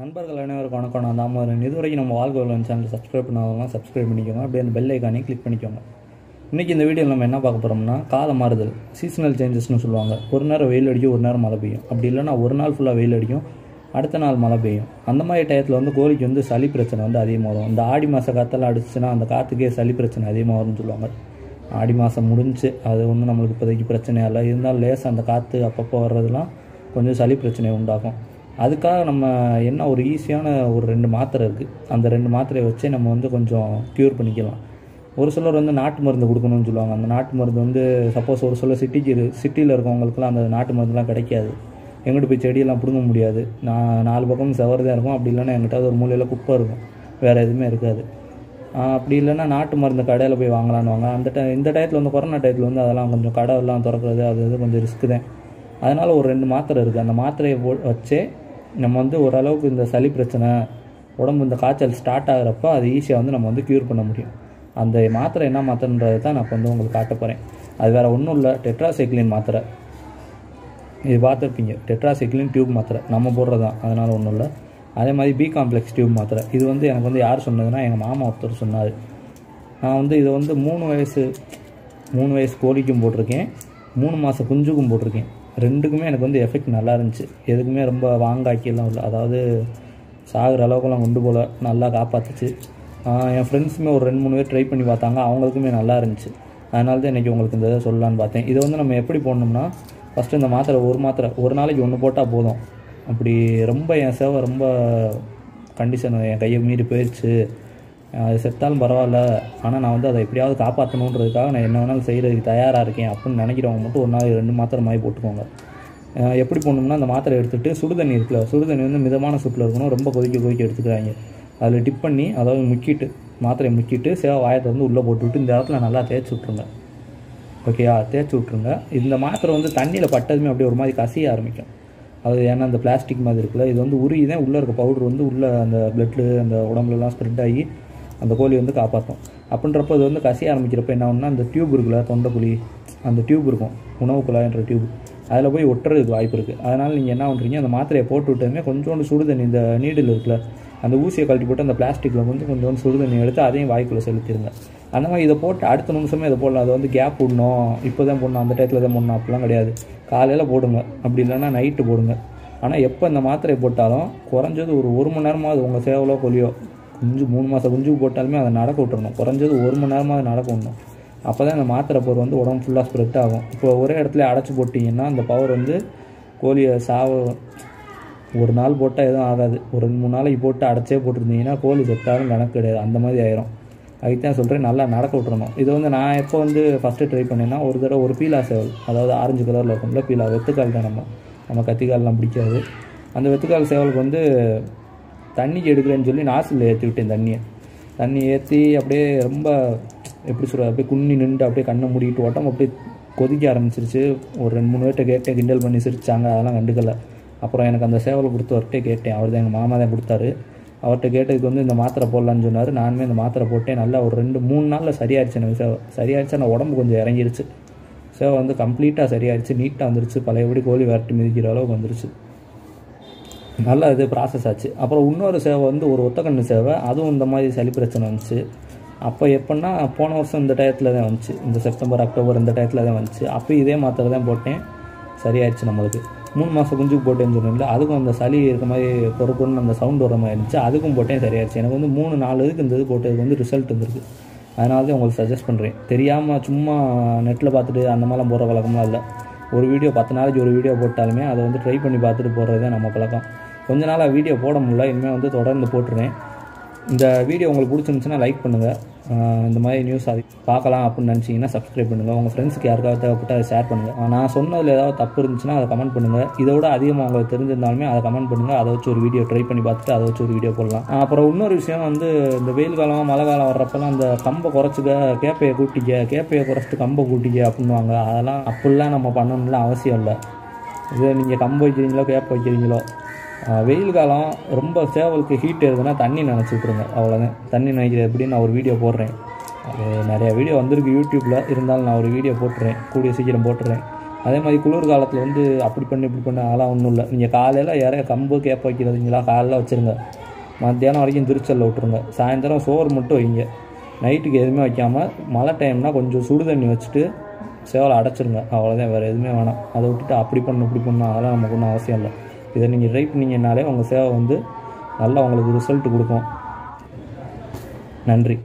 நண்பர்கள் அனைவருக்கும் வணக்கம். நான் தாமோதரன். இதுவரைக்கும் நம்ம வாழ்க்கை வளன் சேனல் சப்ஸ்கிரைப் பண்ணாதவங்க சப்ஸ்கிரைப் பண்ணிக்கோங்க. அப்படியே அந்த பெல் ஐக்கானே கிளிக் பண்ணிக்கோங்க. இன்றைக்கி இந்த வீடியோவில் நம்ம என்ன பார்க்க போகிறோம்னா கால மாறுதல் சீசனல் சேஞ்சஸ்னு சொல்லுவாங்க. ஒரு நேரம் வெயில் அடிக்கும் ஒரு நேரம் மழை பெய்யும். அப்படி இல்லைன்னா ஒரு நாள் ஃபுல்லாக வெயில் அடிக்கும் அடுத்த நாள் மழை பெய்யும். அந்த மாதிரி டயத்தில் வந்து கோழிக்கு வந்து சளி பிரச்சனை வந்து அதிகமாக வரும் இந்த ஆடி மாத காற்றெல்லாம் அடிச்சுன்னா அந்த காற்றுக்கே சளி பிரச்சனை அதிகமாக வரும்னு சொல்லுவாங்க. ஆடி மாதம் முடிஞ்சு அது ஒன்றும் நம்மளுக்கு இப்போதைக்கு பிரச்சனையாக இல்லை. இருந்தாலும் லேசாக அந்த காற்று அப்பப்போ வர்றதுலாம் கொஞ்சம் சளி பிரச்சனையை உண்டாகும். அதுக்காக நம்ம என்ன ஒரு ஈஸியான ஒரு ரெண்டு மாத்திரை இருக்குது அந்த ரெண்டு மாத்திரையை வச்சு நம்ம வந்து கொஞ்சம் க்யூர் பண்ணிக்கலாம். ஒரு சிலர் வந்து நாட்டு மருந்து கொடுக்கணும்னு சொல்லுவாங்க. அந்த நாட்டு மருந்து வந்து சப்போஸ் ஒரு சில சிட்டிக்கு சிட்டியில் இருக்கவங்களுக்குலாம் அந்த நாட்டு மருந்துலாம் கிடைக்காது. எங்கிட்ட போய் செடியெல்லாம் பிடுங்க முடியாது. நான் நாலு பக்கம் செவர்தான் இருக்கும். அப்படி இல்லைன்னா எங்கிட்ட ஒரு மூலையில் குப்பை இருக்கும். வேறு எதுவுமே இருக்காது. அப்படி இல்லைன்னா நாட்டு மருந்து கடையில் போய் வாங்கலான்னு வாங்க. அந்த டை இந்த டயத்தில் வந்து கொரோனா டயத்தில் வந்து அதெல்லாம் கொஞ்சம் கடை எல்லாம் திறக்கிறது அது இது கொஞ்சம் ரிஸ்க்கு தான். அதனால் ஒரு ரெண்டு மாத்திரை இருக்குது அந்த மாத்திரையை போ வச்சே நம்ம வந்து ஓரளவுக்கு இந்த சளி பிரச்சனை உடம்பு இந்த காய்ச்சல் ஸ்டார்ட் ஆகிறப்ப அது ஈஸியாக வந்து நம்ம வந்து க்யூர் பண்ண முடியும். அந்த மாத்திரை என்ன மாத்திரைன்றது தான் நான் இப்போ வந்து உங்களுக்கு காட்ட போகிறேன் அது வேறு ஒன்றும் இல்லை. டெட்ராசைக்ளின் மாத்திரை. இது பார்த்துருப்பீங்க. டெட்ராசைக்ளின் டியூப் மாத்திரை. நம்ம போடுறது தான். அதனால் ஒன்றும் இல்லை. அதே மாதிரி பி காம்ப்ளெக்ஸ் டியூப் மாத்திரை. இது வந்து எனக்கு வந்து யார் சொன்னதுன்னா எங்கள் மாமா ஒருத்தர் சொன்னார். நான் வந்து இதை வந்து மூணு வயசு மூணு வயசு கோழிக்கும் போட்டிருக்கேன். மூணு மாதம் குஞ்சுக்கும் போட்டிருக்கேன். ரெண்டுக்குமே எனக்கு வந்து எஃபெக்ட் நல்லா இருந்துச்சு. எதுக்குமே ரொம்ப வாங்காக்கியெல்லாம் இல்லை. அதாவது சாகிற அளவுக்குலாம் கொண்டு போல. நல்லா காப்பாற்றுச்சு என் ஃப்ரெண்ட்ஸுமே ஒரு ரெண்டு மூணு பேர் ட்ரை பண்ணி பார்த்தாங்க. அவங்களுக்குமே நல்லா இருந்துச்சு. அதனால தான் இன்றைக்கி உங்களுக்கு இந்த இதை சொல்லலான்னு பார்த்தேன். இதை வந்து நம்ம எப்படி போடணும்னா ஃபஸ்ட்டு இந்த மாத்திரை ஒரு மாத்திரை ஒரு நாளைக்கு ஒன்று போட்டால் போதும். அப்படி ரொம்ப என் சேவை ரொம்ப கண்டிஷன் என் கையை மீறி போயிடுச்சு அது செத்தாலும் பரவாயில்ல. ஆனால் நான் வந்து அதை எப்படியாவது காப்பாற்றணுன்றதுக்காக நான் என்ன வேணாலும் செய்கிறதுக்கு தயாராக இருக்கேன் அப்படின்னு நினைக்கிறவங்க மட்டும் ஒரு நாள் ரெண்டு மாத்திரை மாதிரி போட்டுக்கோங்க. எப்படி போடணும்னா அந்த மாத்திரை எடுத்துகிட்டு சுடுதண்ணி இருக்குல்ல சுடுதண்ணி வந்து மிதமான சூட்டில் இருக்கணும். ரொம்ப கொதிக்க கொதிக்க எடுத்துக்கிறாங்க. அதில் டிப் பண்ணி அதாவது முக்கிட்டு மாத்திரையை முக்கிட்டு சேவை வாயத்தை வந்து உள்ளே போட்டுவிட்டு இந்த இடத்துல நல்லா தேய்ச்சி விட்ருங்க ஓகேயா தேய்ச்சி விட்ருங்க இந்த மாத்திரை வந்து தண்ணியில் பட்டதுமே அப்படியே ஒரு மாதிரி கசிய ஆரம்பிக்கும். அது ஏன்னா அந்த பிளாஸ்டிக் மாதிரி இருக்குல்ல இது வந்து உருகி தான் உள்ளே இருக்க பவுடர் வந்து உள்ளே அந்த பிளட்டு அந்த உடம்புலலாம் ஸ்ப்ரெட் ஆகி அந்த கோழி வந்து காப்பாற்றும் அப்படின்றப்போ இது வந்து கசிய ஆரம்பிக்கிறப்ப என்ன ஆகும்னா அந்த டியூப் இருக்குல்ல தொண்டைக்குழி அந்த டியூப் இருக்கும். உணவு குழாய்ன்ற டியூப் அதில் போய் ஒட்டுறதுக்கு வாய்ப்பு இருக்குது அதனால் நீங்கள் என்ன பண்ணுறீங்க அந்த மாத்திரையை போட்டு விட்டதுமே கொஞ்சோண்டு சுடுதண்ணி இந்த நீடில் இருக்குல்ல அந்த ஊசியை கழட்டி போட்டு அந்த பிளாஸ்டிக்கில் வந்து கொஞ்சோண்டு சுடுதண்ணி எடுத்து அதையும் வாய்க்குள்ளே செலுத்திடுங்க அந்த மாதிரி இதை போட்டு அடுத்த நிமிஷமே இதை போடலாம். அது வந்து கேப் விடணும். இப்போ தான் போடணும். அந்த டயத்தில் தான் போடணும். அப்படிலாம் கிடையாது. காலையில் போடுங்க. அப்படி இல்லைன்னா நைட்டு போடுங்க. ஆனால் எப்போ இந்த மாத்திரையை போட்டாலும் குறைஞ்சது ஒரு ஒரு மணி நேரமாவது உங்கள் சேவலோ கொலியோ குஞ்சு மூணு மாதம் குஞ்சு போட்டாலுமே அதை நடக்க விட்டுறணும். குறைஞ்சது ஒரு மணி நேரமாக அதை நடக்க விடணும். அப்போ தான் அந்த மாத்திரை பவர் வந்து உடம்பு ஃபுல்லாக ஸ்ப்ரெட் ஆகும். இப்போ ஒரே இடத்துல அடைச்சி போட்டிங்கன்னா அந்த பவர் வந்து கோழியை சாவ ஒரு நாள் போட்டால் எதுவும் ஆகாது. ஒரு ரெண்டு மூணு நாளைக்கு போட்டு அடைச்சே போட்டிருந்தீங்கன்னா கோழி செத்தாலும் கணக்கு கிடையாது. அந்த மாதிரி ஆயிரும். அதுக்கு தான் சொல்கிறேன் நல்லா நடக்க விட்டுறணும். இது வந்து நான் எப்போ வந்து ஃபஸ்ட்டு ட்ரை பண்ணேன்னா ஒரு தடவை ஒரு பீலா சேவல் அதாவது ஆரஞ்சு கலரில் இருக்கும்ல பீலா வெத்துக்கால் தான் நம்ம. நம்ம கத்திக்கால்லாம் பிடிக்காது. அந்த வெத்துக்கால் சேவலுக்கு வந்து தண்ணிக்கு எடுக்கிறேன்னு சொல்லி நாசில் ஏற்றி விட்டேன் தண்ணியை. தண்ணி ஏற்றி அப்படியே ரொம்ப எப்படி சொல்கிறது அப்படியே குன்னி நின்று அப்படியே கண்ணை மூடிட்டு உடம்பு அப்படியே கொதிக்க ஆரம்பிச்சிருச்சு. ஒரு ரெண்டு மூணு பேர்கிட்ட கேட்டேன் கிண்டல் பண்ணி சிரிச்சாங்க. அதெல்லாம் கண்டுக்கல. அப்புறம் எனக்கு அந்த சேவலை கொடுத்தவர்கிட்ட கேட்டேன். அவர் தான் எங்கள் மாமா தான் கொடுத்தாரு. அவர்கிட்ட கேட்டதுக்கு வந்து இந்த மாத்திரை போடலான்னு சொன்னார். நானுமே இந்த மாத்திரை போட்டேன். நல்லா ஒரு ரெண்டு மூணு நாளில் சரியாயிருச்சு எனக்கு சேவை சரியாயிருச்சு ஆனால் உடம்பு கொஞ்சம் இறங்கிருச்சு. சேவை வந்து கம்ப்ளீட்டாக சரியாயிருச்சு. நீட்டாக வந்துருச்சு. பழையபடி கோழி விரட்டி மிதிக்கிற அளவுக்கு வந்துருச்சு. நல்லா இது ப்ராசஸ் ஆச்சு. அப்புறம் இன்னொரு சேவை வந்து ஒரு ஒத்தக்கண்ணு சேவை. அதுவும் இந்த மாதிரி சளி பிரச்சனை வந்துச்சு. அப்போ எப்படின்னா போன வருஷம் இந்த டயத்தில் தான் வந்துச்சு. இந்த செப்டம்பர் அக்டோபர் இந்த டயத்தில் தான் வந்துச்சு. அப்போ இதே மாத்திரை தான் போட்டேன். சரியாயிடுச்சு நம்மளுக்கு. மூணு மாதம் குஞ்சுக்கு போட்டேன்னு சொன்னேன்ல அதுக்கும் அந்த சளி இருக்க மாதிரி பொறுப்புன்னு அந்த சவுண்ட் வர மாதிரி இருந்துச்சு. அதுக்கும் போட்டேன் சரியாயிடுச்சு. எனக்கு வந்து மூணு நாலு இதுக்கு இந்த இது போட்டதுக்கு வந்து ரிசல்ட் வந்துருக்கு அதனால தான் உங்களுக்கு சஜஸ்ட் பண்ணுறேன் தெரியாமல் சும்மா நெட்டில் பார்த்துட்டு அந்த மாதிரிலாம் போகிற வழக்கம்லாம் இல்லை. ஒரு வீடியோ பத்து நாளைக்கு ஒரு வீடியோ போட்டாலுமே அதை வந்து ட்ரை பண்ணி பார்த்துட்டு போடுறது தான் நம்ம பழக்கம். கொஞ்ச நாளாக வீடியோ போட முடியல இனிமேல் வந்து தொடர்ந்து போட்டுருவேன் இந்த வீடியோ உங்களுக்கு பிடிச்சிருந்துச்சுன்னா லைக் பண்ணுங்கள் இந்த மாதிரி நியூஸ் அது பார்க்கலாம் அப்படின்னு நினச்சிங்கன்னா சப்ஸ்கிரைப் பண்ணுங்கள் உங்கள் ஃப்ரெண்ட்ஸுக்கு யாருக்காவது தேவைப்பட்டு அதை ஷேர் பண்ணுங்கள் நான் சொன்னதில் ஏதாவது தப்பு இருந்துச்சுன்னா அதை கமெண்ட் பண்ணுங்கள் இதோட அதிகமாக உங்களுக்கு தெரிஞ்சிருந்தாலுமே அதை கமெண்ட் பண்ணுங்கள் அதை வச்சு ஒரு வீடியோ ட்ரை பண்ணி பார்த்துட்டு அதை வச்சு ஒரு வீடியோ போடலாம். அப்புறம் இன்னொரு விஷயம் வந்து இந்த வெயில் காலம் மழை காலம் வர்றப்பெல்லாம் அந்த கம்பை குறைச்சிக்க கேப்பையை கூட்டிக்க கேப்பையை குறைச்சிட்டு கம்பை கூட்டிக்க அப்படின்னுவாங்க. அதெல்லாம் அப்படிலாம் நம்ம பண்ணணும்லாம் அவசியம் இல்லை. இது நீங்கள் கம்பு வைக்கிறீங்களோ கேப்பை வைக்கிறீங்களோ வெயில் காலம் ரொம்ப சேவலுக்கு ஹீட் இருக்குதுன்னா தண்ணி நினச்சி விட்ருங்க அவ்வளோதான் தண்ணி நினைக்கிறது எப்படின்னு நான் ஒரு வீடியோ போடுறேன். அது நிறையா வீடியோ வந்திருக்கு யூடியூப்பில் இருந்தாலும் நான் ஒரு வீடியோ போட்டுறேன். கூடிய சீக்கிரம் போட்டுறேன். அதே மாதிரி குளிர் காலத்தில் வந்து அப்படி பண்ணி இப்படி பண்ண அதெல்லாம் ஒன்றும் இல்லை. நீங்கள் காலையில் இறைய கம்பு கேப்ப வைக்கிறதுங்களா காலையில் வச்சுருங்க. மத்தியானம் வரைக்கும் திருச்சலில் விட்டுருங்க. சாயந்தரம் சோறு மட்டும் வைங்க. நைட்டுக்கு எதுவுமே வைக்காமல் மழை டைம்னால் கொஞ்சம் சுடு தண்ணி வச்சுட்டு சேவலை அடைச்சிருங்க. அவ்வளோதான் வேறு எதுவுமே வேணாம். அதை விட்டுட்டு அப்படி பண்ணு இப்படி பண்ணு அதெல்லாம் நமக்கு ஒன்றும் அவசியம் இல்லை. இதை நீங்கள் ட்ரை பண்ணிங்கனாலே உங்கள் சேவை வந்து நல்லா உங்களுக்கு ரிசல்ட் கொடுக்கும். நன்றி.